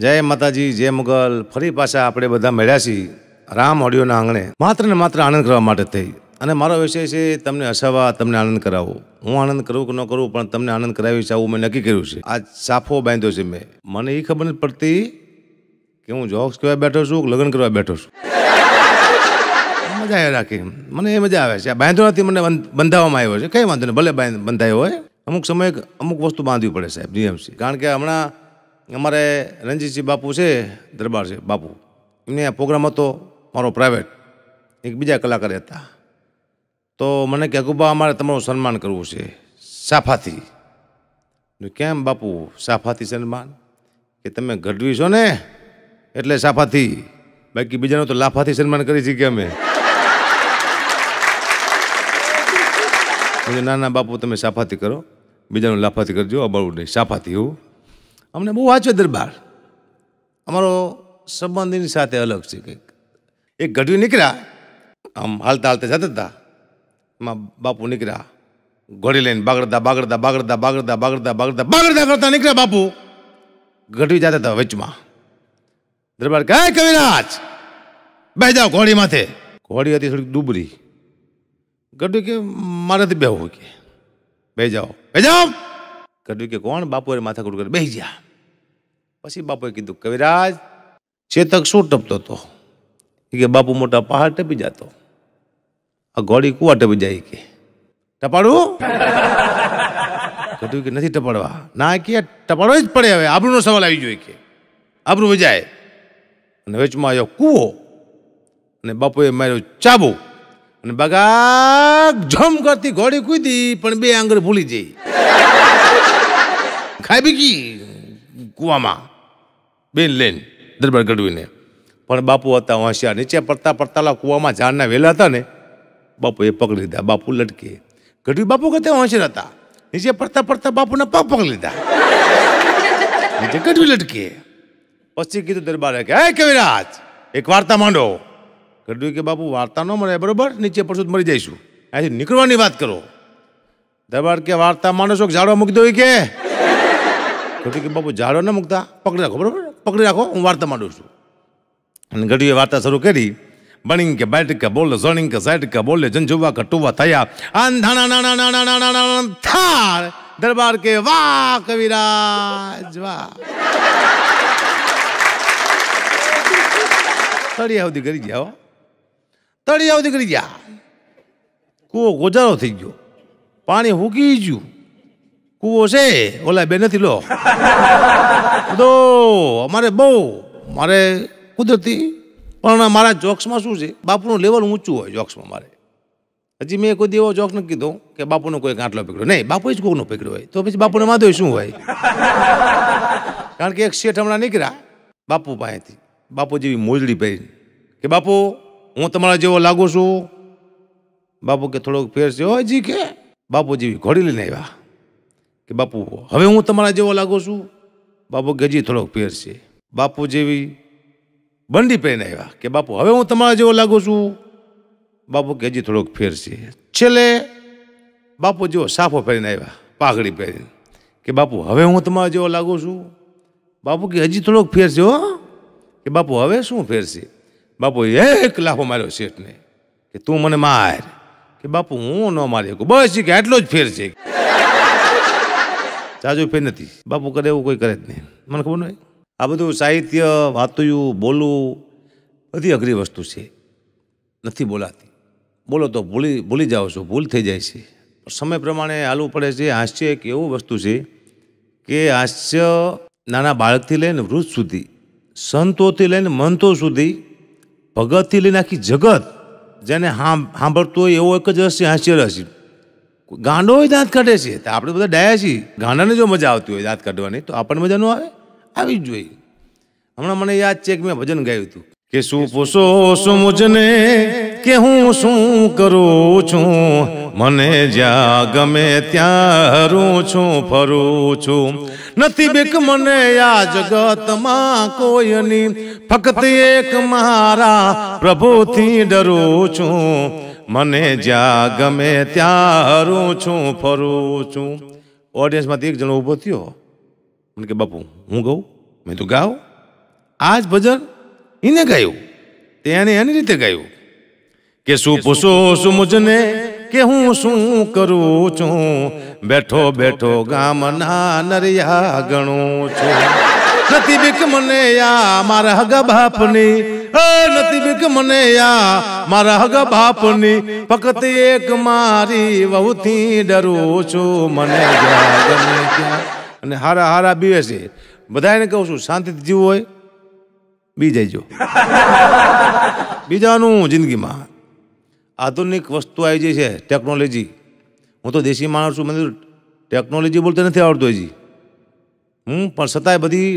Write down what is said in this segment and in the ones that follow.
જય માતાજી, જય મુગલ. ફરી પાછા આપણે બધા મળ્યા છીએ રામ ઓડિયોના આંગણે. માત્ર ને માત્ર આનંદ કરવા માટે થઈ. અને મારો વિષય છે, તમને હસાવવા, તમને આનંદ કરાવો હું આનંદ કરું કે ન કરું, પણ તમને આનંદ કરાવી છે આવું મેં નક્કી કર્યું છે. આ સાફો બાંધ્યો છે મેં. મને એ ખબર નથી પડતી કે હું જોક્સ કહેવા બેઠો છું કે લગ્ન કરવા બેઠો છું. મજા આવે રાખી. મને એ મજા આવે છે. આ બાંધ્યો નથી મને બંધ- બંધાવવામાં આવ્યો છે. કઈ વાંધો નહીં, ભલે બાંધ- બંધાયો હોય. અમુક સમયે અમુક વસ્તુ બાંધવી પડે સાહેબ નિયમ છે કારણ કે હમણાં અમારે રણજીતજી બાપુ છે, દરબાર છે, બાપુ. એમને આ પ્રોગ્રામ હતો મારો પ્રાઇવેટ. એક બીજા કલાકાર હતા. તો મને કે અગુબા, અમારે તમારું સન્માન કરવું છે, સાફાથી. કેમ બાપુ? સાફાથી સન્માન? કે તમે ગઢવી છો ને, એટલે સાફાથી. બાકી બીજાનું તો લાફાથી સન્માન કરી છે કે અમે નાના બાપુ, તમે સાફાથી કરો. બીજાનું લાફાથી કરજો, અબાળું નહીં. સાફાથી એવું અમને બહુ વાંચ્યો દરબાર. અમારો સંબંધીની સાથે અલગ છે કંઈક. એક ગઢવી નીકળ્યા, આમ હાલતા હાલતા જતા હતા. એમાં બાપુ નીકળ્યા, ઘોડી લઈને બાગડતા બાગડતા બાગડતા બાગડતા બાગડતા બાગડતા બાગડતા કરતા નીકળ્યા બાપુ. ગઢવી જતા હતા વચમાં. દરબાર કહે કવિરાજ બે જાઓ ઘોડી માથે. ઘોડી હતી થોડીક ડૂબરી ગઢવી કે મારાથી બેહવું. કે બે જાઓ બે જાઓ. ગઢવી કે, કોણ બાપુએ માથા કુટ કરી? બે જા. પછી બાપુએ કીધું, કવિરાજ, ચેતક શું ટપતો હતો કે, બાપુ મોટા પહાડ ટપી જતો. આ ઘોડી કુવા ટપી જાય કે. ટપાડું? ગઢવી કે, નથી ટપાડવા. ના કે, ટપાડવા જ પડે હવે. આબરૂનો સવાલ આવી જોઈએ કે. આબરૂ વજાય અને વેચમાં આવ્યો કૂવો. અને બાપુએ માર્યો ચાબુ. અને બગા જમ કરતી ઘોડી કૂદી, પણ બે આંગળ ભૂલી જઈ. ખાઈ બીકી કૂવામાં. બેન લઈને દરબાર ગઢવીને. પણ બાપુ હતા હોશિયાર નીચે પડતા પડતાલા કૂવામાં ઝાડના વેલા હતા ને, બાપુએ પકડી લીધા, બાપુ લટકે. ગઢવી બાપુ કરતા હોશિયાર હતા. નીચે પડતા પડતા બાપુના પગ પકડી લીધા. નીચે ગઢવી લટકે. પછી કીધું દરબારે કે, હે કવિરાજ, એક વાર્તા માંડો. ગઢવી કે, બાપુ, વાર્તા ન મળે, બરોબર? નીચે પડશું મરી જઈશું. અહીંથી નીકળવાની વાત કરો. દરબાર કે, વાર્તા માંડો છો કે ઝાડવા મૂકી દો કે? ગઢવી કે બાપુ, ઝાડો ન મૂકતા? પકડી રાખો, બરાબર? પકડી રાખો, હું વાર્તા માંડું છું. અને ગઢવીએ વાર્તા શરૂ કરી. બનિંગ કે બેઠ કે બોલે, ઝણિંગ કે સાઈડ કે બોલે જંજુવા કે ટુવા થયા. આંધાણા નાના નાના ના ના થાળ. દરબાર કે વાહ, કવિરાજ, વાહ. તળિયા સુધી કરી ગયા તળિયા સુધી કરી ગયા. કૂવો ગોજારો થઈ ગયો. પાણી હુકી ગયું. કૂવો છે ઓલા બે નથી લો. તો અમારે બહુ મારે કુદરતી પણ મારા જોક્સમાં શું છે? બાપુનું લેવલ ઊંચું હોય જોક્સમાં મારે. હજી મેં કોઈ દેવો જોક નથી કીધો કે બાપુનો કોઈ ગાંઠલો પકડ્યો. નહીં બાપુ જ કોકનો પકડ્યો હોય. તો પછી બાપુને વાંધો શું હોય? કારણ કે એક શેઠ હમણાં નીકળ્યા બાપુ પાસેથી. બાપુ જેવી મોજડી પહેરી કે બાપુ હું તમારા જેવો લાગુ છું? બાપુ કે થોડોક ફેર છે. "હો, હજી કે. બાપુ જેવી ઘોડી લઈને આવ્યા. કે બાપુ, હવે હું તમારા જેવો લાગુ છું? બાપુ હજી થોડોક છે. બાપુ જેવી બંડી પહેરીને આવ્યા કે, બાપુ, હવે હું તમારા જેવો લાગુ છું? બાપુ હજી થોડોક ફેર છે. છેલ્લે બાપુ જેવો સાફો પહેરીને આવ્યા, પાઘડી પહેરીને. કે બાપુ, હવે હું તમારા જેવો લાગુ છું? બાપુ, કે હજી થોડોક ફેર છે હો. કે બાપુ, હવે શું ફેર છે? બાપુ એક લાફો માર્યો શેઠને. કે તું મને માર. કે બાપુ, હું ન મારી શકું. બસ કે આટલો જ ફેર છે. જાજો ફેર નથી. બાપુ કરે એવું કોઈ કરે જ નહીં. મને ખબર નહીં. આ બધું સાહિત્ય, વાતુયું, બોલવું, બધી અઘરી વસ્તુ છે. નથી બોલાતી. બોલો તો ભૂલી ભૂલી જાઓ છો. ભૂલ થઈ જાય છે. સમય પ્રમાણે હાલવું પડે છે. હાસ્ય એક એવું વસ્તુ છે કે હાસ્ય નાના બાળકથી લઈને વૃદ્ધ સુધી, સંતોથી લઈને મંતો સુધી, ભગતથી લઈને આખી જગત જેને સાંભળતું હોય એવો એક જ રસ હાસ્ય રસ ગાંડો હોય દાંત કાઢે છે. તો આપણે બધા ડાયા છીએ. ગાંડાને જો મજા આવતી હોય દાંત કાઢવાની, તો આપણને મજા ન આવે. આવી જ જોઈએ. હમણાં મને યાદ છે કે મેં ભજન ગાયું હતું. કે શું પૂછો, શું મુજને, કે હું શું કરું છું? મને જ્યાં ગમે ત્યાં હરું છું, ફરું છું. નથી બેક મને આ જગતમાં કોઈની. ફક્ત એક મારા પ્રભુથી ડરું છું. મને જ્યાં ગમે ત્યાં હરું છું ફરું છું. ઓડિયન્સમાંથી એક જણો ઊભો થયો. મને કે બાપુ હું ગાઉં? મેં તો ગાવ આ જ ભજન એને ગાયું? તેને એની રીતે ગાયું? કે શું પૂછો શું મુજને? કે હું શું કરું છું? બેઠો બેઠો ગામના નરિયા ગણું છું. નથી બીક મને યા મારા હગા બાપની. નથી બીક મને યા, મારા હગ બાપની ફક્ત એક મારી વહુથી ડરું છું. મને અને હારા હારા બીવે છે. બધાને કહું છું, શાંતિથી જીવવું હોય, બી જઈજો. બીજાનું જિંદગીમાં આધુનિક વસ્તુ આવી જઈ છે, ટેકનોલોજી. હું તો દેશી માણસ છું, મને ટેકનોલોજી બોલતો નથી આવડતો હજી. હું પણ છતાંય બધી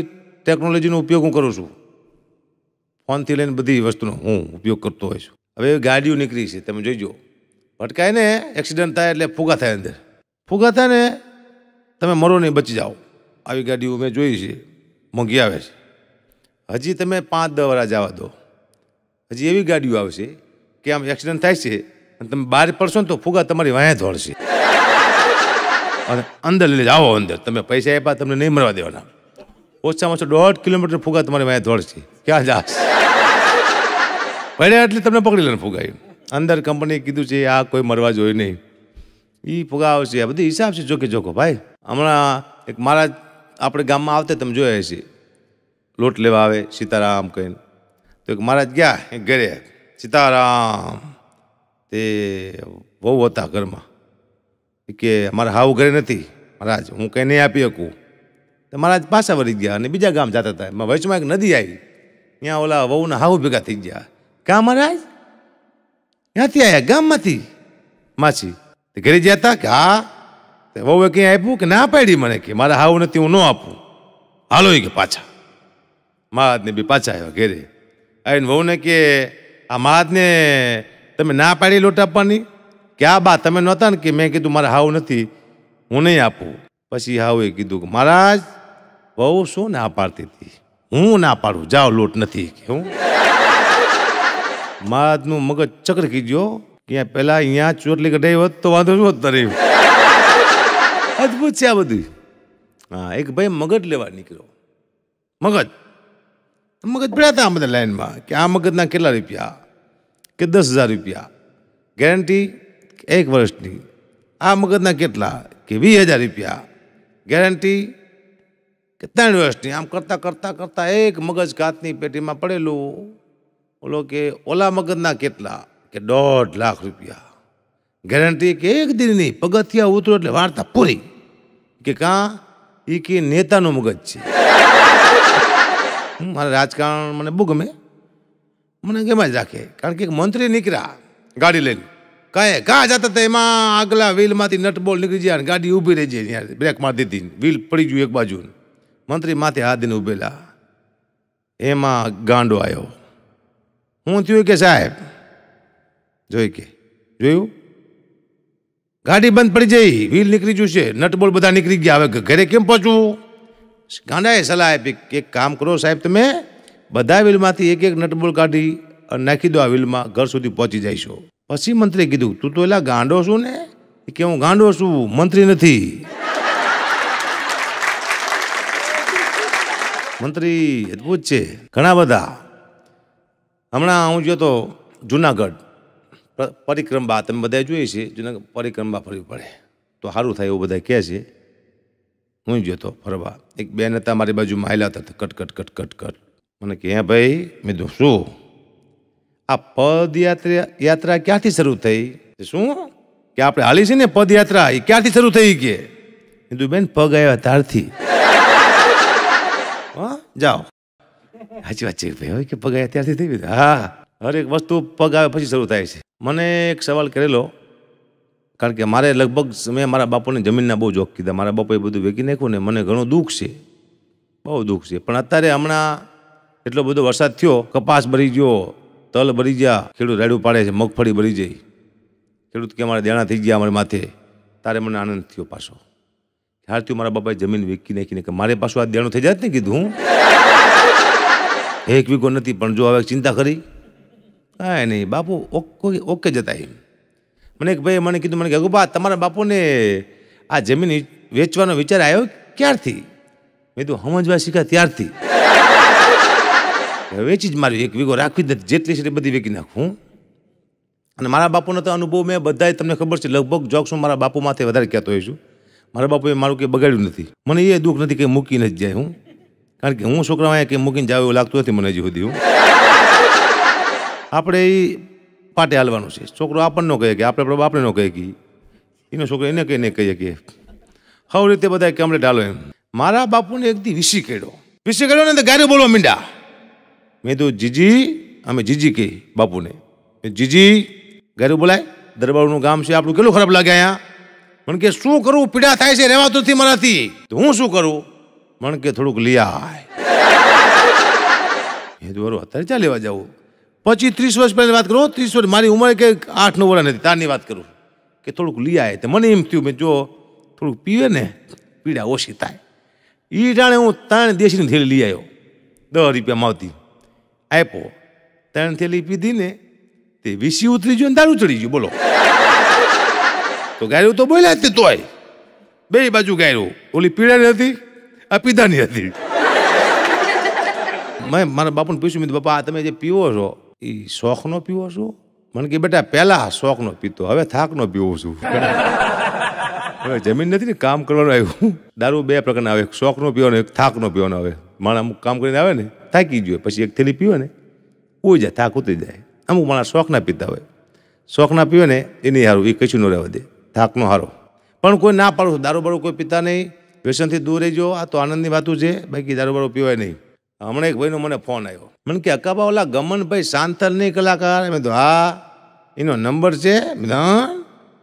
ટેકનોલોજીનો ઉપયોગ હું કરું છું. ફોનથી લઈને બધી વસ્તુનો હું ઉપયોગ કરતો હોય છું. હવે ગાડીઓ નીકળી છે, તમે જોઈજો ભટકાય ને એક્સિડન્ટ થાય એટલે ફુગા થાય અંદર. ફુગા થાય ને તમે મરો નહીં, બચી જાઓ. આવી ગાડીઓ મેં જોઈ છે, મોંઘી આવે છે. હજી તમે પાંચ, દસ વરા જવા દો. હજી એવી ગાડીઓ આવશે કે આમ એક્સિડન્ટ થાય છે અને તમે બહાર પડશો ને તો ફુગા તમારી વાંહે દોડશે અને અંદર લઈ જાઓ અંદર. તમે પૈસા આપ્યા, તમને નહીં મરવા દેવાના. ઓછામાં ઓછો દોઢ કિલોમીટર ફુગા તમારી વાંહે દોડશે ક્યાં જાશ? પડ્યા એટલે તમને પકડી લે ફુગાઈ અંદર કંપનીએ કીધું છે, આ કોઈ મરવા જોઈએ નહીં. એ ફુગા આવશે આ બધી હિસાબ છે, જોકે જોકો ભાઈ. હમણાં એક મારા આપણે ગામમાં આવતા તમે જોયા છે લોટ લેવા આવે, સીતારામ કહીને. તો એક મહારાજ ગયા ઘરે. સીતારામ, તે બહુ હતા ઘરમાં. કે, મારા હાવ ઘરે નથી. મહારાજ, હું કંઈ નહીં આપી શકું. તો મહારાજ પાછા વળી ગયા અને બીજા ગામ જતા હતા. એમાં વચમાં એક નદી આવી. ત્યાં ઓલા વહુના હાવ ભેગા થઈ ગયા. કા મહારાજ? ક્યાંથી આવ્યા ગામમાંથી. માછી ઘરે ગયા હતા કે? હા. વહુએ ક્યાંય આપ્યું કે ના પાડી મને કે? મારા હાવ નથી હું ન આપું. હાલો કે પાછા. મહારાજને બી પાછા આવ્યા ઘેરે. આવીને વહુને કે, આ મહારાજને તમે ના પાડી લોટ આપવાની? કે આ બા તમે નહોતા ને કે મેં કીધું મારે હાવ નથી, હું નહીં આપું? પછી હાવે કીધું કે, મહારાજ, વહુ શું ના પાડતી હતી? હું ના પાડું, જાઓ લોટ નથી કેવું મહારાજનું મગજ ચક્ર કીધો કે પહેલા અહીંયા ચોટલી કઢાઈ હોત તો વાંધો શું હોત રહ્યું અદભુત છે આ બધું હા, એક ભાઈ મગજ લેવા નીકળ્યો. મગજ. મગજ પડ્યા હતા આ બધા લાઈનમાં કે આ મગજના કેટલા રૂપિયા? કે દસ હજાર રૂપિયા? ગેરંટી એક વર્ષની. આ મગજના કેટલા? કે વીસ હજાર રૂપિયા? ગેરંટી કે ત્રણ વર્ષની આમ કરતાં કરતાં કરતાં એક મગજ કાચની પેટીમાં પડેલું. ઓલો કે, ઓલા મગજના કેટલા? કે, દોઢ લાખ રૂપિયા. ગેરંટી કે, એક દિનની પગથિયા ઉતરો એટલે વાર્તા પૂરી. કે, કાં? એ કે, નેતાનું મગજ છે. મારે રાજકારણ મને બહુ ગમે. મને ગમે જ રાખે. કારણ કે મંત્રી નીકળ્યા, ગાડી લઈને. કાંઈ, કાં જતા હતા એમાં આગલા વ્હીલમાંથી નટ બોલ નીકળી જાય ગાડી ઊભી રહી જાય, બ્રેક મારી દીધી વ્હીલ પડી ગયું એક બાજુ મંત્રી માથે હાથ ઊભેલા. એમાં ગાંડો આવ્યો હું થયું કે સાહેબ? જોઈ કે, જોયું? ગાડી બંધ પડી જઈ, વ્હીલ નીકળી ગયું છે, નટબોલ બધા નીકળી ગયા, હવે ઘરે કેમ પહોંચવું? ગાંડાએ સલાહ આપી કે એક કામ કરો સાહેબ તમે, બધા વ્હીલમાંથી એક એક નટબોલ કાઢી અને નાખી દો આ વ્હીલમાં, ઘર સુધી પહોંચી જઈશો. પછી મંત્રીએ કીધું, તું તો એલા ગાંડો છું ને? કે હું ગાંડો છું, મંત્રી નથી. મંત્રી અદભુત છે. ઘણા બધા. હમણાં હું જોયો તો જુનાગઢ પરિક્રમા તમે બધા જોઈએ છે. જુનાગઢ પરિક્રમા ફરવી પડે. તો સારું થાય એવું બધા કહે છે. હું જોતો ફરવા. એક બેન હતા મારી બાજુમાં આવેલા હતા cut cut cut cut cut. મને કે ભાઈ? મેં તો શું? આ પદયાત્રા, યાત્રા ક્યાંથી શરૂ થઈ? શું? કે આપણે હાલી છે ને પદયાત્રા? એ ક્યાંથી શરૂ થઈ કે? કીધું, બેન, પગ આવ્યા ત્યારથી જાઓ. સાચી વાત છે ભાઈ હોય કે પગ ત્યારથી થઈ ગયું? હા, હરેક વસ્તુ પગ આવે પછી શરૂ થાય છે. મને એક સવાલ કરેલો, કારણ કે મારે લગભગ મેં મારા બાપુને જમીનના બહુ જોખ કીધા. મારા બાપુએ બધું વેકી નાખ્યું ને મને ઘણું દુઃખ છે. બહુ દુઃખ છે. પણ અત્યારે હમણાં એટલો બધો વરસાદ થયો, કપાસ ભરી ગયો, તલ ભરી ગયા, ખેડૂત રાડું પાડે છે, મગફળી ભરી જઈ ખેડૂત કે અમારે દેણા થઈ ગયા અમારે માથે. તારે મને આનંદ થયો પાછો. ત્યારથી મારા બાપાએ જમીન વેચી નાખીને કે મારે પાછું આ દેણું થઈ જાત ને કીધું એક વીઘો નથી, પણ જો હવે ચિંતા કરી. કાંઈ નહીં, બાપુ ઓકે ઓકે જતા એમ મને એક ભાઈ મને કીધું, મને કે બા તમારા બાપુને આ જમીન વેચવાનો વિચાર આવ્યો ક્યારથી? મેં તો સમજવા શીખ્યા ત્યારથી. વેચી જ મારી એક વીઘો રાખવી જ નથી, જેટલી છે બધી વેચી નાખું. અને મારા બાપુનો તો અનુભવ મેં બધાય તમને ખબર છે, લગભગ જોક્સ હું મારા બાપુ માથે વધારે કહેતો છું. મારા બાપુએ મારું કંઈ બગાડ્યું નથી. મને એ દુઃખ નથી કે મૂકીને જ જાય હું. કારણ કે હું છોકરા અહીંયા કંઈ મૂકીને જાવ એવું લાગતું નથી મને હજી સુધી, હું. આપણે એ પાટે હાલવાનું છે. છોકરો આપણને કહે કે, આપણે આપણે ન કહે કે. એનો છોકરો એને કહીને કહીએ કે. હવે રીતે બધા અમને ઢાલો એમ. મારા બાપુને એક દી વિસી કેડો વિસી કેડો ને તો ગાડી બોલવા મીંડા. મેં તો જીજી, અમે જીજી કહી બાપુને. જીજી ગાડી બોલાય. દરબારનું ગામ છે, આપણું. કેટલું ખરાબ લાગે અહીંયા? મને કે, શું કરું? પીડા થાય છે રહેવાતું નથી મારાથી તો હું શું કરું? મને કે, થોડુંક લઈ આય. એ તો અત્યારે ચાલ લેવા જવું પછી ત્રીસ વર્ષ પહેલાં વાત કરું, ત્રીસ વર્ષ, મારી ઉંમર કે આઠ નવ વર્ષ નથી, તારની વાત કરું. કે, થોડુંક લઈ તો મને એમ થયું, મેં જો, થોડુંક પીવે ને, પીડા ઓછી થાય. એ જાણે હું ત્રણ દેશની થેલી લઈ આવ્યો દસ રૂપિયામાં આવતી આપ્યો ત્રણ થેલી પીધી ને, તે વીસી ઉતરી ગયો ને દારૂ ચડી ગયું, બોલો. તો ગાયરું તો બોલ્યા જ તોય. બે બાજુ ગાયરું ઓલી પીડાની હતી, આ પીધાની હતી. મેં મારા બાપુને પૂછ્યું, મેં બાપા તમે જે પીવો છો, એ શોખનો પીવો છો? મને કે, બેટા, પહેલા શોખનો પીતો, હવે થાકનો પીવો છું. હવે જમીન નથી ને, કામ કરવાનું આવ્યું. દારૂ બે પ્રકારના આવે, એક શોખનો પીવાનો એક થાકનો પીવાનો આવે. માણસ અમુક કામ કરીને આવે ને, થાકી ગયો, પછી એક થેલી પીવે ને, ઉઈ જાય, થાક ઉતરી જાય. અમુક માણસ શોખના પીતા હોય. શોખના પીવે ને, એની સારું એ કશું ન રહેવા દે. થાકનો હારો. પણ કોઈ ના પાડું દારૂબારો કોઈ પીતા નહીં, વ્યસનથી દૂર રહેજો, આ તો આનંદની વાતું છે, બાકી દારૂ બારૂ પીવાય નહીં. હમણાં એક ભાઈનો મને ફોન આવ્યો મને કે અકાબા ઓલા ગમનભાઈ શાંતર નહીં કલાકાર? મેં તો હા, એનો નંબર છે.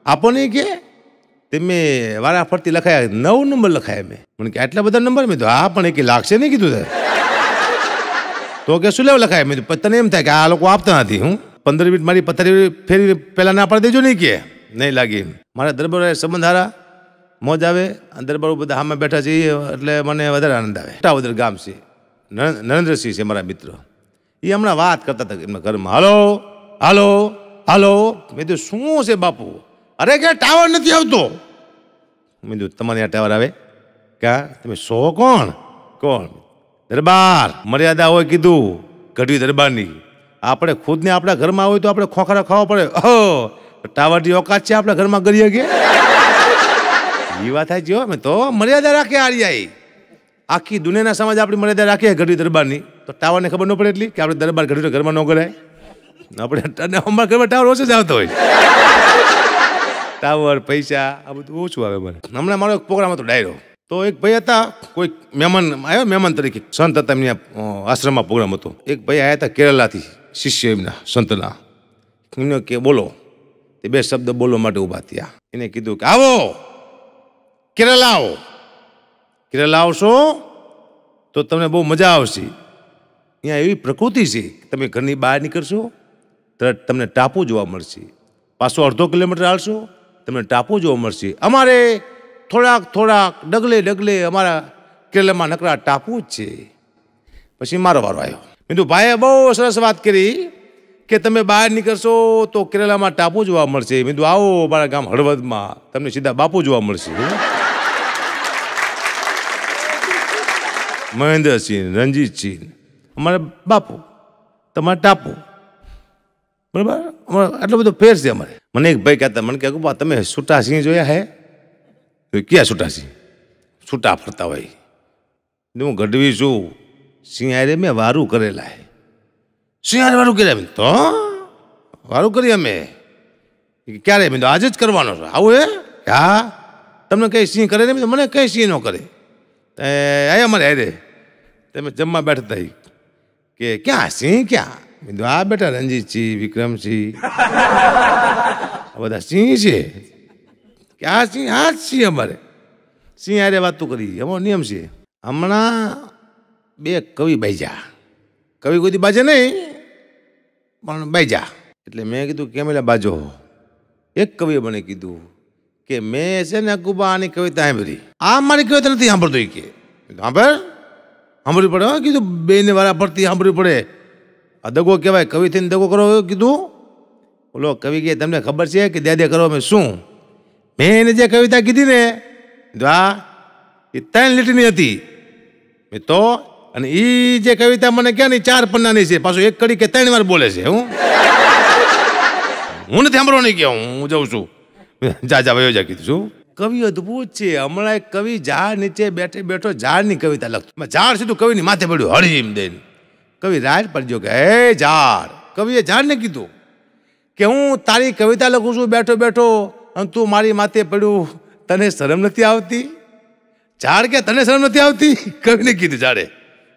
આપો નહીં કે. તે મેં વારા ફરતી લખાયા, નવ નંબર લખાયા મેં. મને કે, આટલા બધા નંબર? મેં તો હા, પણ એક લાગશે નહીં કીધું તે. તો કે, શું લેવા લખાય? મેં તને એમ થાય કે આ લોકો આપતા નથી, હું? પંદર મિનિટ મારી પથારી ફેરી, પહેલાં ના પાડી દેજો નહીં કે. નહીં લાગી. મારા દરબાર સંબંધ હારા, મોજ આવે, અને દરબારો બધા સામે બેઠા છે એટલે મને વધારે આનંદ આવે. ટાવદર ગામ છે. નરેન્દ્ર- નરેન્દ્રસિંહ છે મારા મિત્રો. એ હમણાં વાત કરતા હતા એમના ઘરમાં. હાલો હાલો હાલો. મેં કીધું, શું છે બાપુ? અરે કે ટાવર નથી આવતો? મેં કીધું, તમારે આ ટાવર આવે? ક્યાં? તમે સો કોણ? કોણ? દરબાર, મર્યાદા હોય કીધું ઘડવી દરબારની. આપણે ખુદને આપણા ઘરમાં હોય તો આપણે ખોખરા ખાવા પડે. ઓહો ટાવરની ઓકાત છે આપણા ઘરમાં કરીએ કે? એ વાત થાય હો. તો મર્યાદા રાખે આર્યાઈ આખી દુનિયાના સમાજ આપણી મર્યાદા રાખીએ ઘડી દરબારની. તો ટાવરને ખબર ન પડે એટલી કે આપણે દરબાર ઘડી ઘરમાં ન કરાય આપણે અમારા ઘરમાં ટાવર ઓછો જ આવતો હોય. ટાવર, પૈસા, આ બધું ઓછું આવે મને હમણાં મારો એક પ્રોગ્રામ હતો ડાયરો. તો એક ભાઈ હતા, કોઈક મહેમાન આવ્યો, મહેમાન તરીકે. સંત હતા એમની આશ્રમમાં પ્રોગ્રામ હતો. એક ભાઈ આવ્યા હતા કેરલાથી શિષ્ય એમના, સંતના. એમને કે, બોલો તે બે શબ્દ બોલવા માટે ઊભા થયા. એને કીધું કે, આવો કેરલા આવો. કેરલા આવશો તો તમને બહુ મજા આવશે. અહીંયા એવી પ્રકૃતિ છે તમે ઘરની બહાર નીકળશો, તરત તમને ટાપુ જોવા મળશે. પાછો અડધો કિલોમીટર હાલશો, તમને ટાપુ જોવા મળશે. અમારે થોડાક થોડાક, ડગલે ડગલે અમારા કેરલામાં નકરા ટાપુ જ છે. પછી મારો વારો આવ્યો. મેં ભાઈએ બહુ સરસ વાત કરી. કે તમે બહાર નીકળશો તો કેરલામાં ટાપુ જોવા મળશે. મેં કીધું, આવો મારા ગામ હળવદમાં. તમને સીધા બાપુ જોવા મળશે. મહેન્દ્રસિંહ રણજીતસિંહ અમારે બાપુ, તમારા ટાપુ. બરાબર? આટલો બધો ફેર છે અમારે. મને એક ભાઈ કહેતા, મને કહે તમે છૂટા સિંહ જોયા હે? ક્યાં છૂટા સિંહ છૂટા ફરતા હોય. હું ગઢવી છું. સિંહ આરે મેં વારું કરેલા હે. સિંહ યાર વારું કર્યા તો વારું કરી અમે. ક્યારે? મેં આજે જ કરવાનો છે. આવું હે? હા? તમને કઈ સિંહ કરે ને મને કઈ સિંહ ન કરે. એ, આયા મારે હારે. તમે જમવા બેઠા થઈ કે ક્યાં? સિંહ ક્યાં? મેં આ બેટા રણજીતસિંહ, વિક્રમસિંહ. આ બધા સિંહ છે. કે આ સિંહ, આ જ સિંહ અમારે. સિંહ હારે વાતું કરી. અમારો નિયમ છે. હમણાં બે કવિ બાજા કવિ કોઈ દી બાજે નહીં. પણ બેજા એટલે મેં કીધું કેમ એટલે બાજો? એક કવિએ મને કીધું કે મેં છે ને અકુબા આની કવિતા સાંભળી. આ મારી કવિતા નથી સાંભળતો કે. સાંભળ સાંભળવી પડે હા કીધું બેને વારા પરથી સાંભળવી પડે. આ દગો કહેવાય કવિ થઈને દગો કરો કીધું. ઓલો કવિ કે તમને ખબર છે કે દે કરો મેં શું? મેં એને જે કવિતા કીધી ને આ એ ત્રણ લીટીની હતી. મેં તો અને એ જે કવિતા મને કહે ને ચાર પન્નાની છે. પાછું એક કડી કે ત્રણ વાર બોલે છે, હું? હું નથી સાંભળો નહીં કે હું જઉં છું. જા જા, વયો જા, કીધું છું. કવિ અદ્ભુત છે. હમણાં એક કવિ ઝાડ નીચે બેઠે બેઠો ઝાડની કવિતા લખતો. ઝાડ સીધું કવિની માથે પડ્યું હળીમ દઈને. કવિ રાજ પડજો કે, હે ઝાડ. કવિએ ઝાડને કીધું કે, હું તારી કવિતા લખું છું, બેઠો બેઠો, અને તું મારી માથે પડ્યું, તને શરમ નથી આવતી? ઝાડ કે, તને શરમ નથી આવતી? કવિને કીધું ઝાડે.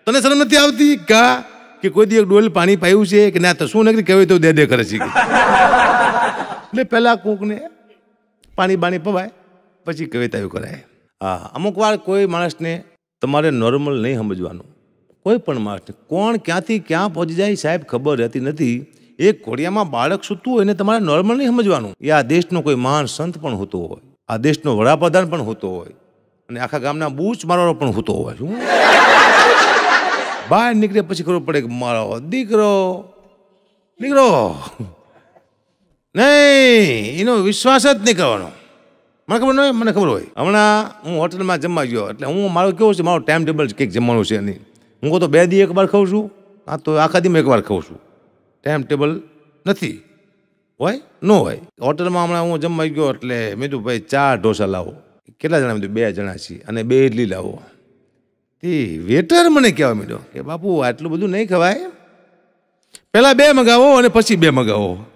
તને શરમ નથી આવતી કા? કે કોઈ દી એક ડોલ પાણી પાયું છે કે ના, તો શું નકરી કહેવાય તો દે દે કરે છે. એટલે પહેલાં કૂકને પાણી બાણી પવાય, પછી કવિતાઓ કરાય. હા, અમુક વાર કોઈ માણસને તમારે નોર્મલ નહીં સમજવાનું. કોઈ પણ માણસને, કોણ ક્યાંથી ક્યાં પહોંચી જાય સાહેબ ખબર રહેતી નથી. એક ઘોડિયામાં બાળક સૂતું હોય ને તમારે નોર્મલ નહીં સમજવાનું. એ આ દેશનો કોઈ મહાન સંત પણ હોતો હોય. આ દેશનો વડાપ્રધાન પણ હોતો હોય. અને આખા ગામના બૂચ મારવાનો પણ હોતો હોય. શું? બહાર નીકળે પછી ખબર પડે કે મારો દીકરો દીકરો. નહીં, એનો વિશ્વાસ જ નહીં કરવાનો. મને ખબર ન હોય મને ખબર હોય. હમણાં હું હોટલમાં જમવા ગયો, એટલે હું મારું કેવું છે, મારું ટાઈમ ટેબલ કંઈક જમવાનું છે નહીં. હું તો બે દી એકવાર ખાઉં છું, આ તો આખા દીમાં એકવાર ખાઉં છું. ટાઈમ ટેબલ નથી. હોય? ન હોય. હોટલમાં હમણાં હું જમવા ગયો, એટલે મેં કીધું, ભાઈ ચાર ઢોસા લાવો. કેટલા જણા? મેં બે જણા છીએ અને બે ઇડલી લાવો. તે વેટર મને કહેવા માંડ્યો કે, બાપુ, આટલું બધું નહીં ખવાય. પહેલાં બે મગાવો અને પછી બે મગાવો.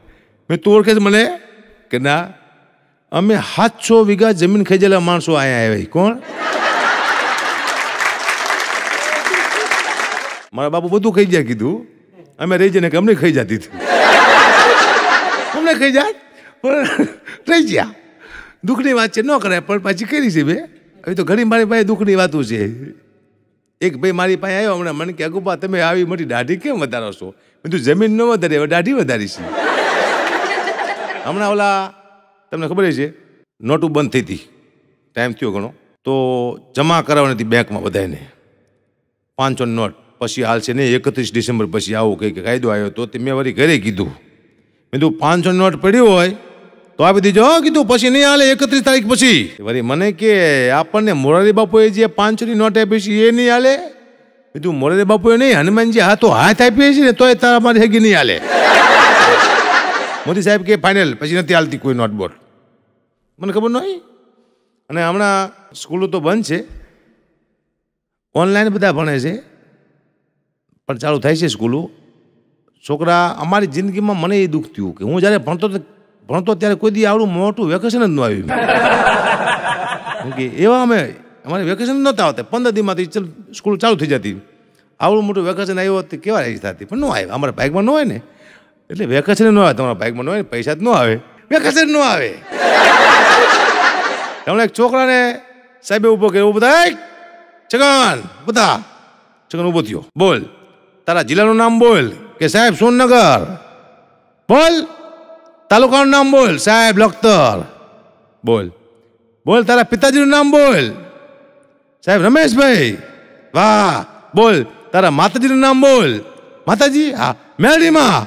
મેં તું ઓળખે મને કે, ના, અમે સાતસો વીઘા જમીન ખેંચેલા માણસો અહીંયા આવ્યા કોણ? મારા બાપુ બધું ખાઈ જાય કીધું. અમે રહી જઈને કે, અમને ખાઈ જતી હતી. અમને ખાઈ જાય? પણ રહી ગયા. દુઃખની વાત છે, ન કરાય, પણ પાછી કરી છે બે. હવે તો ઘણી મારી પાસે દુઃખની વાતો છે. એક ભાઈ મારી પાસે આવ્યો, હમણાં મને કે અગુપા, તમે આવી મોટી દાઢી કેમ વધારો છો? તું જમીન ન વધારી, હવે દાઢી વધારી છે. હમણાં ઓલા, તમને ખબર છે, નોટું બંધ થઈ હતી. ટાઈમ થયો ઘણો. તો જમા કરાવવાની હતી બેંકમાં બધાને પાંચસો નોટ. પછી હાલશે નહીં એકત્રીસ ડિસેમ્બર પછી આવું કંઈક કાયદો આવ્યો તો તે મેં વળી ઘરે કીધું. મેં કીધું, પાંચસો નોટ પડ્યું હોય તો આપી દીજો કીધું, પછી નહીં હાલે, એકત્રીસ તારીખ પછી. વળી મને કે, આપણને મોરારી બાપુએ જે પાંચસોની નોટ આપી છે, એ નહીં હાલે? કીધું, મોરારી બાપુએ નહીં, હનુમાનજી હાથો હાથ આપીએ છીએ ને, તોય તારા મારી હેગી નહીં હાલે. મોદી સાહેબ કે ફાઇનલ પછી નથી હાલતી કોઈ નોટ બોટ મને ખબર ન હોય અને હમણાં સ્કૂલો તો બંધ છે. ઓનલાઈન બધા ભણે છે. પણ ચાલુ થાય છે સ્કૂલો. છોકરા અમારી જિંદગીમાં મને એ દુઃખ થયું કે હું જ્યારે ભણતો ભણતો ત્યારે કોઈ દી આવડું મોટું વેકેશન જ ન આવ્યું કે એવા અમે અમારે વેકેશન નહોતા આવતા. પંદર દીમાંથી ચલ સ્કૂલ ચાલુ થઈ જતી. આવડું મોટું વેકેશન આવ્યું હોત કેવા રહી થતી પણ ન આવે. અમારા બાઇકમાં ન હોય ને. એટલે વેકેશન ન આવે. તમારા બાઇકમાં ન હોય ને પૈસા જ ન આવે. વેકેશન ન આવે. હમણાં એક છોકરાને સાહેબે ઊભો કર્યો. ઊભો થાય. છગન બધા છગન ઊભો થયો. બોલ. તારા જિલ્લાનું નામ બોલ. કે સાહેબ સોનનગર. બોલ. તાલુકાનું નામ બોલ સાહેબ લખતર બોલ બોલ તારા પિતાજીનું નામ બોલ સાહેબ રમેશભાઈ વાહ બોલ તારા માતાજીનું નામ બોલ માતાજી હા મેળીમાં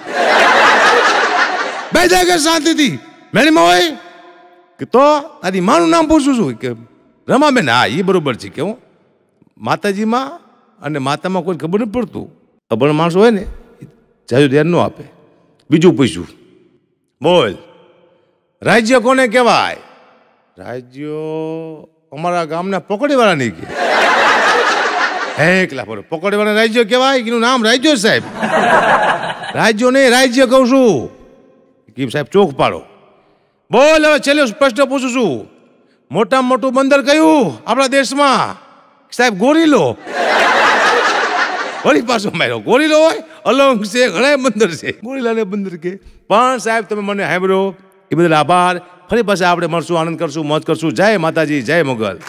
બે જાય શાંતિથી મેળીમાં હોય કે તો તારી માનું નામ પૂછું છું કે રમાબેન હા એ બરોબર છે કે હું માતાજીમાં અને માતામાં કોઈ ખબર નથી પડતું અભણ માણસો હોય ને જાજુ ધ્યાન ન આપે બીજું પૂછ્યું બોલ. રાજ્ય કોને કહેવાય? રાજ્યો અમારા ગામના પકોડીવાળા નહીં કે હે એકલા પર પકોડીવાળા રાજ્ય કહેવાય? એનું નામ રાજ્ય સાહેબ. રાજ્યો નહીં રાજ્ય કહું છું. કીમ સાહેબ ચોખ પાડો. બોલ, હવે છેલ્લો પ્રશ્ન પૂછું છું. મોટામાં મોટું બંદર કયું આપણા દેશમાં? સાહેબ, ગોરીલો. વળી પાછો માર્યો. ગોરીલો હોય? અલોંગ છે ઘણા બંદર છે. ગોરીલાને બંદર કે. પણ સાહેબ તમે મને સાંભળો એ બદલ આભાર. ફરી પાછા આપણે મળશું આનંદ કરશું મોજ કરશું. જય માતાજી જય મોગલ.